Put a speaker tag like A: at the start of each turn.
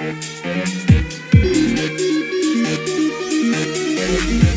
A: Müzik